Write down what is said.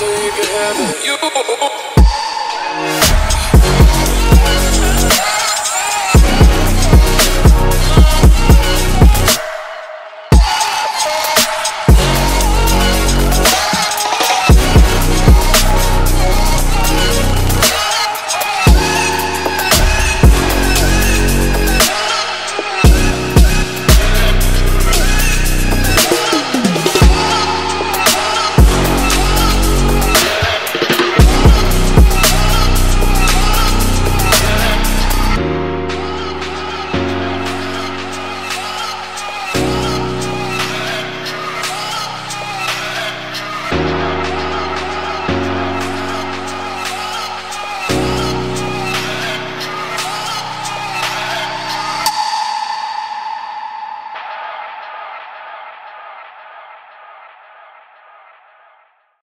so you can have it. You